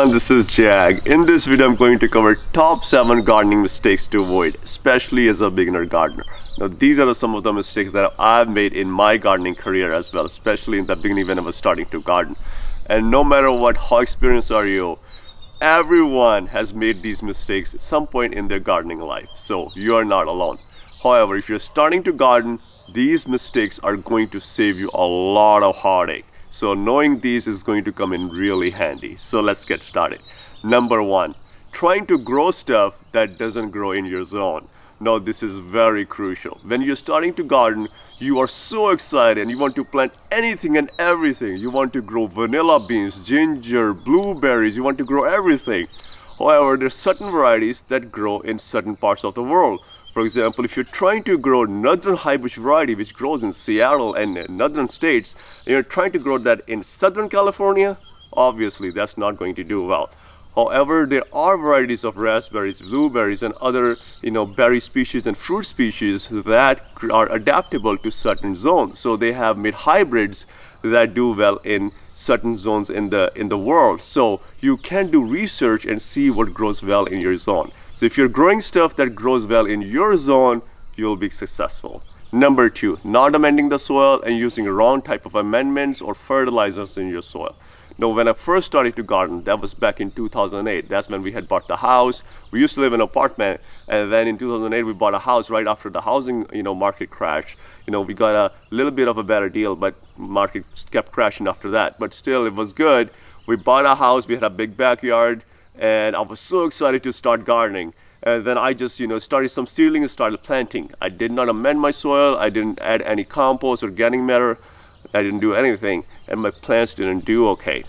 everyone, this is Jag. In this video, I'm going to cover top 7 gardening mistakes to avoid, especially as a beginner gardener. Now, these are some of the mistakes that I've made in my gardening career as well, especially in the beginning when I was starting to garden. And no matter what, how experienced are you, everyone has made these mistakes at some point in their gardening life. So you are not alone. However, if you're starting to garden, these mistakes are going to save you a lot of heartache. So knowing these is going to come in really handy. So let's get started. Number one, trying to grow stuff that doesn't grow in your zone. Now this is very crucial. When you're starting to garden, you are so excited and you want to plant anything and everything. You want to grow vanilla beans, ginger, blueberries, you want to grow everything. However, there's certain varieties that grow in certain parts of the world. For example, if you're trying to grow northern highbush variety, which grows in Seattle and northern states, and you're trying to grow that in Southern California, obviously that's not going to do well. However, there are varieties of raspberries, blueberries, and other you know berry species and fruit species that are adaptable to certain zones. So they have made hybrids that do well in certain zones in the in the world. So you can do research and see what grows well in your zone. So if you're growing stuff that grows well in your zone, you'll be successful. Number two, not amending the soil and using wrong type of amendments or fertilizers in your soil. Now, when I first started to garden, that was back in 2008. That's when we had bought the house. We used to live in an apartment, and then in 2008 we bought a house right after the housing, you know, market crash. You know, we got a little bit of a better deal, but market kept crashing after that. But still, it was good. We bought a house. We had a big backyard and I was so excited to start gardening. And then I just, you know, started some seedling and started planting. I did not amend my soil. I didn't add any compost or organic matter. I didn't do anything, and my plants didn't do okay.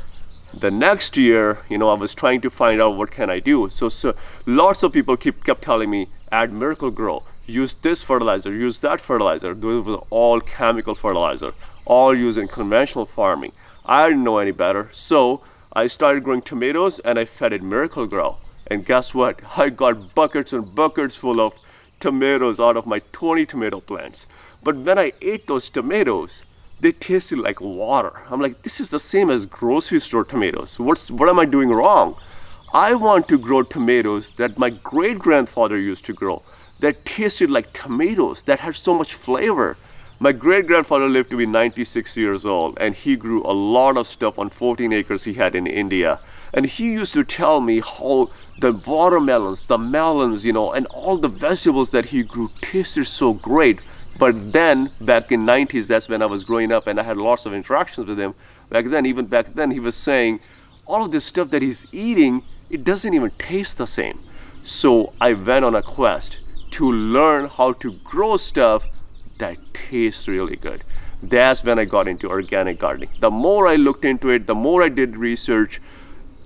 The next year, you know, I was trying to find out what can I do. So, so lots of people keep kept telling me, add Miracle-Gro, use this fertilizer, use that fertilizer. Those were all chemical fertilizer, all used in conventional farming. I didn't know any better, so I started growing tomatoes and I fed it Miracle-Gro. And guess what? I got buckets and buckets full of tomatoes out of my 20 tomato plants. But when I ate those tomatoes, they tasted like water. I'm like, this is the same as grocery store tomatoes. What's, what am I doing wrong? I want to grow tomatoes that my great grandfather used to grow that tasted like tomatoes, that had so much flavor. My great grandfather lived to be 96 years old and he grew a lot of stuff on 14 acres he had in India. And he used to tell me how the watermelons, the melons, you know, and all the vegetables that he grew tasted so great. But then back in 90s, that's when I was growing up and I had lots of interactions with him. Back then, even back then, he was saying all of this stuff that he's eating, it doesn't even taste the same. So I went on a quest to learn how to grow stuff that tastes really good. That's when I got into organic gardening. The more I looked into it, the more I did research,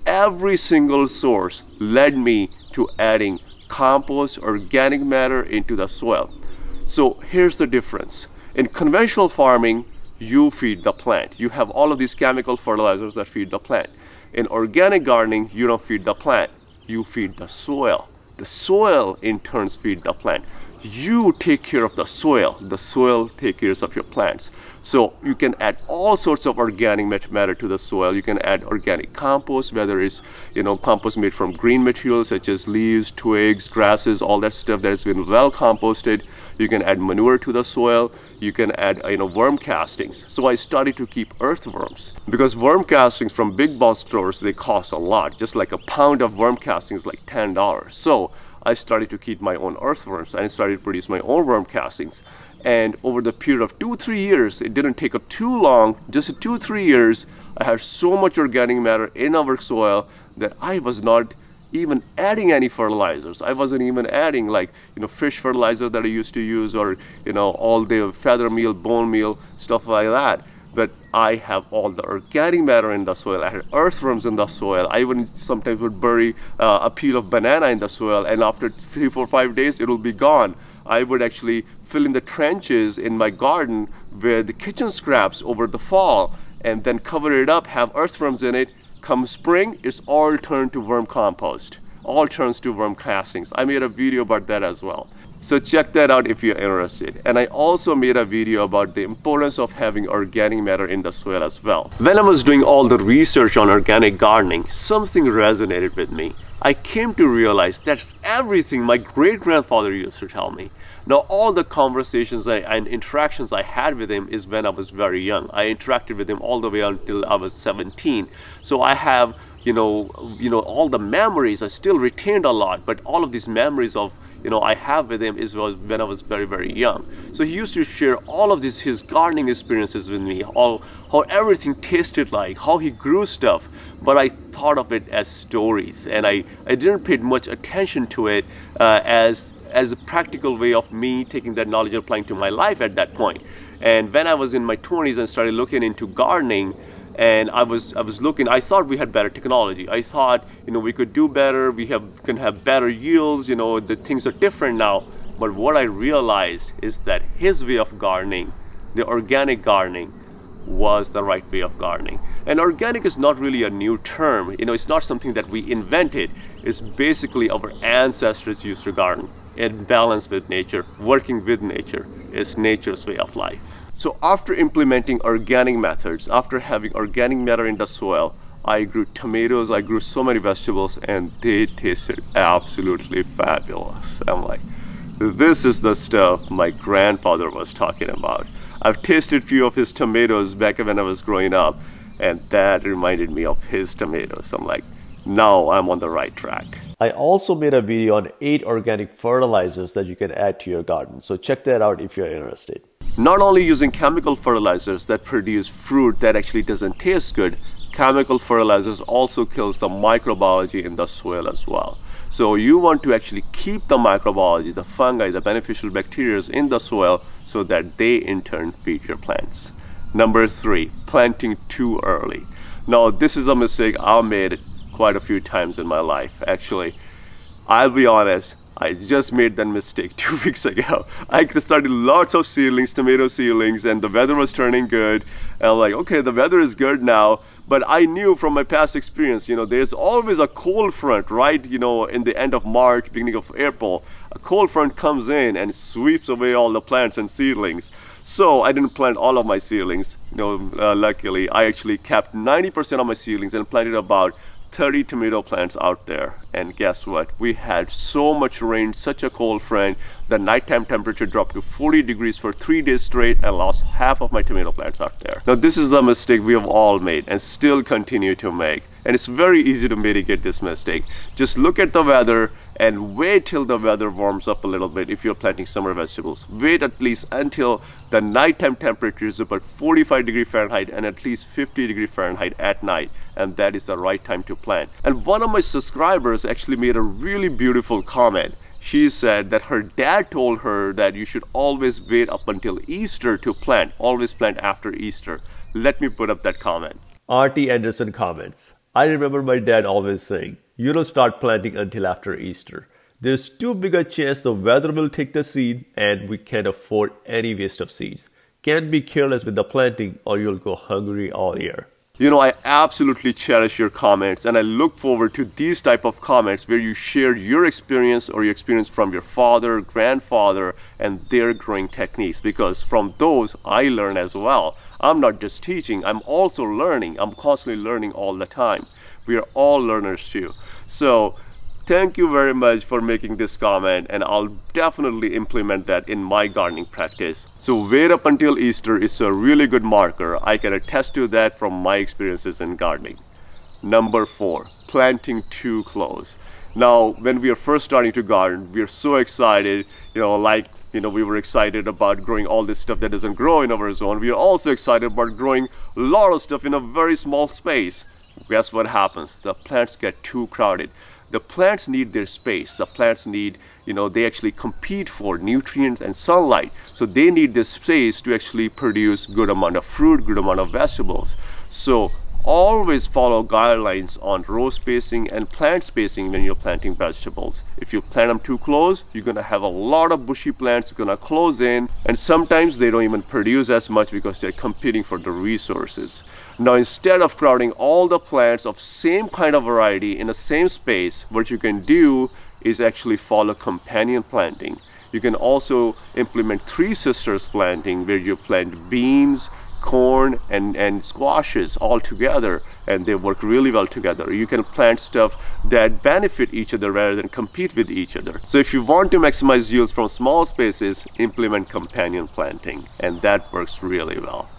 every single source led me to adding compost, organic matter into the soil. So here's the difference. In conventional farming, you feed the plant. You have all of these chemical fertilizers that feed the plant. In organic gardening, you don't feed the plant, you feed the soil. The soil in turn feed the plant you take care of the soil. The soil take care of your plants. So you can add all sorts of organic matter to the soil. You can add organic compost whether it's you know compost made from green materials such as leaves twigs grasses all that stuff that has been well composted. You can add manure to the soil. You can add you know worm castings. So i started to keep earthworms because worm castings from big box stores they cost a lot just like a pound of worm castings is like ten dollars. So I started to keep my own earthworms and I started to produce my own worm castings. And over the period of two, three years, it didn't take up too long, just two, three years, I had so much organic matter in our soil that I was not even adding any fertilizers. I wasn't even adding like, you know, fish fertilizer that I used to use or, you know, all the feather meal, bone meal, stuff like that but I have all the organic matter in the soil. I had earthworms in the soil. I even sometimes would bury uh, a peel of banana in the soil, and after three, four, five days, it will be gone. I would actually fill in the trenches in my garden with the kitchen scraps over the fall, and then cover it up, have earthworms in it. Come spring, it's all turned to worm compost. All turns to worm castings. I made a video about that as well. So check that out if you're interested. And I also made a video about the importance of having organic matter in the soil as well. When I was doing all the research on organic gardening, something resonated with me. I came to realize that's everything my great grandfather used to tell me. Now, all the conversations and interactions I had with him is when I was very young. I interacted with him all the way until I was 17. So I have, you know, you know, all the memories. I still retained a lot, but all of these memories of you know I have with him is when I was very very young. So he used to share all of this his gardening experiences with me, all how everything tasted like, how he grew stuff. But I thought of it as stories, and I I didn't pay much attention to it uh, as as a practical way of me taking that knowledge and applying to my life at that point. And when I was in my 20s and started looking into gardening, and I was I was looking I thought we had better technology. I thought you know we could do better we have can have better yields you know the things are different now. But what I realized is that his way of gardening the organic gardening was the right way of gardening. And organic is not really a new term. You know it's not something that we invented. It's basically our ancestors used to garden in balance with nature working with nature. Is nature's way of life so after implementing organic methods, after having organic matter in the soil, I grew tomatoes, I grew so many vegetables and they tasted absolutely fabulous. I'm like, this is the stuff my grandfather was talking about. I've tasted few of his tomatoes back when I was growing up and that reminded me of his tomatoes. I'm like, now I'm on the right track. I also made a video on 8 organic fertilizers that you can add to your garden. So check that out if you're interested not only using chemical fertilizers that produce fruit that actually doesn't taste good, chemical fertilizers also kills the microbiology in the soil as well. So you want to actually keep the microbiology, the fungi, the beneficial bacteria in the soil so that they in turn feed your plants. Number three, planting too early. Now this is a mistake I made quite a few times in my life actually. I'll be honest, I just made that mistake two weeks ago. I started lots of seedlings, tomato seedlings, and the weather was turning good. And I'm like, okay, the weather is good now. But I knew from my past experience, you know, there's always a cold front, right? You know, in the end of March, beginning of April, a cold front comes in and sweeps away all the plants and seedlings. So I didn't plant all of my seedlings. You know, uh, luckily, I actually kept 90% of my seedlings and planted about 30 tomato plants out there and guess what? We had so much rain such a cold front the nighttime temperature dropped to 40 degrees for three days straight and lost half of my tomato plants out there. Now this is the mistake we have all made and still continue to make and it's very easy to mitigate this mistake. Just look at the weather and wait till the weather warms up a little bit if you're planting summer vegetables. Wait at least until the nighttime temperature is about 45 degree Fahrenheit and at least 50 degree Fahrenheit at night and that is the right time to plant. And one of my subscribers actually made a really beautiful comment. She said that her dad told her that you should always wait up until Easter to plant always plant after Easter. Let me put up that comment. Artie Anderson comments I remember my dad always saying you don't start planting until after Easter. There's too big a chance the weather will take the seeds and we can't afford any waste of seeds. Can't be careless with the planting or you'll go hungry all year. You know, I absolutely cherish your comments and I look forward to these type of comments where you share your experience or your experience from your father, grandfather, and their growing techniques because from those I learn as well. I'm not just teaching, I'm also learning. I'm constantly learning all the time we are all learners too so thank you very much for making this comment and I'll definitely implement that in my gardening practice. So wait up until Easter is a really good marker. I can attest to that from my experiences in gardening. Number four, planting too close. Now, when we are first starting to garden, we are so excited, you know, like, you know, we were excited about growing all this stuff that doesn't grow in our zone. We are also excited about growing a lot of stuff in a very small space guess what happens? The plants get too crowded. The plants need their space. The plants need, you know, they actually compete for nutrients and sunlight. So they need this space to actually produce good amount of fruit, good amount of vegetables. So always follow guidelines on row spacing and plant spacing when you're planting vegetables. If you plant them too close, you're gonna have a lot of bushy plants gonna close in and sometimes they don't even produce as much because they're competing for the resources. Now instead of crowding all the plants of same kind of variety in the same space, what you can do is actually follow companion planting You can also implement three sisters planting where you plant beans, corn and, and squashes all together and they work really well together. You can plant stuff that benefit each other rather than compete with each other. So if you want to maximize yields from small spaces, implement companion planting and that works really well.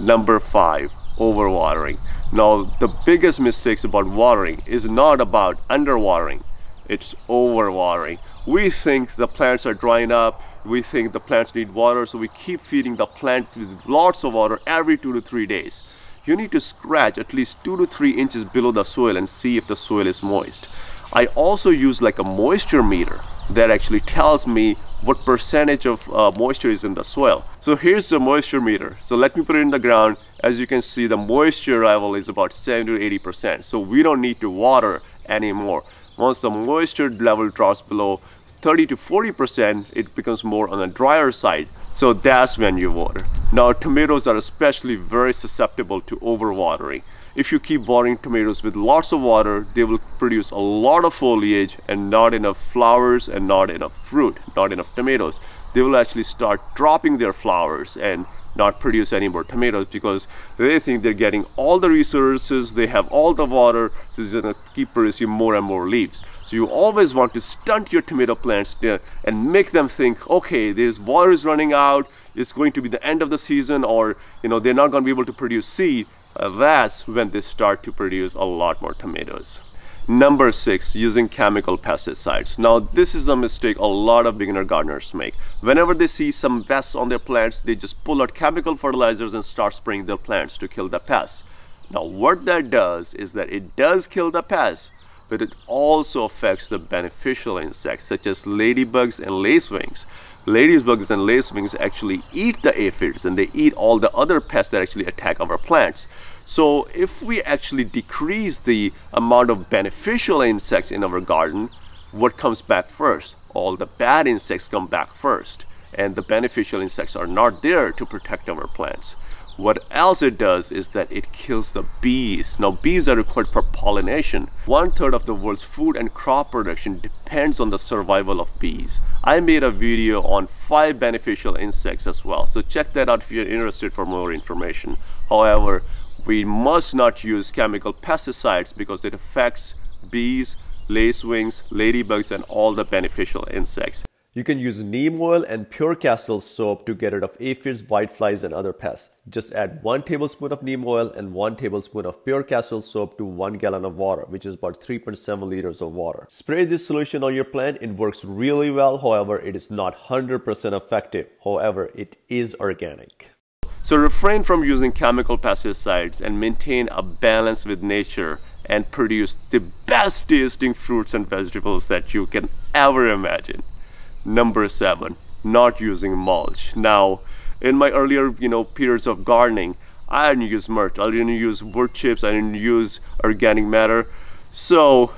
Number five, overwatering. Now the biggest mistakes about watering is not about underwatering, it's overwatering. We think the plants are drying up, we think the plants need water, so we keep feeding the plant with lots of water every two to three days. You need to scratch at least two to three inches below the soil and see if the soil is moist. I also use like a moisture meter that actually tells me what percentage of uh, moisture is in the soil. So here's the moisture meter. So let me put it in the ground. As you can see, the moisture level is about 70 to 80%. So we don't need to water anymore. Once the moisture level drops below 30 to 40%, it becomes more on the drier side. So that's when you water. Now tomatoes are especially very susceptible to overwatering. If you keep watering tomatoes with lots of water, they will produce a lot of foliage and not enough flowers and not enough fruit, not enough tomatoes. They will actually start dropping their flowers and not produce any more tomatoes because they think they're getting all the resources, they have all the water, so they're gonna keep producing more and more leaves. So you always want to stunt your tomato plants and make them think, okay, there's water is running out, it's going to be the end of the season, or you know, they're not gonna be able to produce seed. Uh, that's when they start to produce a lot more tomatoes. Number six, using chemical pesticides. Now, this is a mistake a lot of beginner gardeners make. Whenever they see some pests on their plants, they just pull out chemical fertilizers and start spraying their plants to kill the pests. Now, what that does is that it does kill the pests, but it also affects the beneficial insects such as ladybugs and lacewings. Ladybugs and lacewings actually eat the aphids and they eat all the other pests that actually attack our plants. So if we actually decrease the amount of beneficial insects in our garden, what comes back first? All the bad insects come back first and the beneficial insects are not there to protect our plants. What else it does is that it kills the bees. Now bees are required for pollination. One third of the world's food and crop production depends on the survival of bees. I made a video on five beneficial insects as well. So check that out if you're interested for more information. However, we must not use chemical pesticides because it affects bees, lacewings, ladybugs, and all the beneficial insects. You can use neem oil and pure castile soap to get rid of aphids, whiteflies, and other pests. Just add 1 tablespoon of neem oil and 1 tablespoon of pure castile soap to 1 gallon of water, which is about 3.7 liters of water. Spray this solution on your plant. It works really well. However, it is not 100% effective. However, it is organic. So refrain from using chemical pesticides and maintain a balance with nature and produce the best tasting fruits and vegetables that you can ever imagine. Number seven, not using mulch. Now, in my earlier, you know, periods of gardening, I didn't use mulch. I didn't use wood chips. I didn't use organic matter. So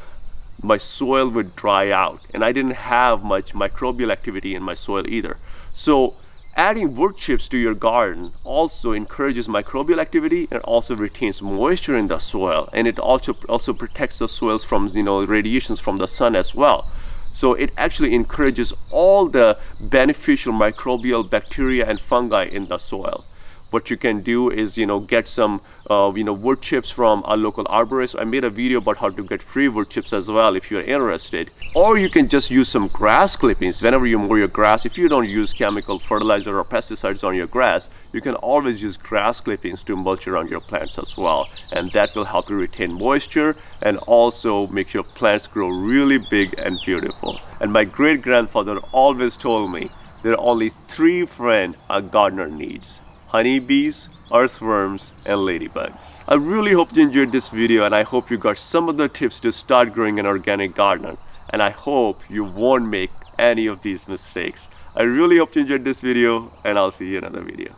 my soil would dry out and I didn't have much microbial activity in my soil either. So Adding wood chips to your garden also encourages microbial activity and also retains moisture in the soil and it also also protects the soils from you know radiations from the sun as well. So it actually encourages all the beneficial microbial bacteria and fungi in the soil what you can do is you know get some uh, you know wood chips from a local arborist. I made a video about how to get free wood chips as well if you're interested. Or you can just use some grass clippings. Whenever you mow your grass if you don't use chemical fertilizer or pesticides on your grass you can always use grass clippings to mulch around your plants as well. And that will help you retain moisture and also make your plants grow really big and beautiful. And my great grandfather always told me there are only three friends a gardener needs honeybees, earthworms, and ladybugs. I really hope you enjoyed this video and I hope you got some of the tips to start growing an organic garden and I hope you won't make any of these mistakes. I really hope you enjoyed this video and I'll see you in another video.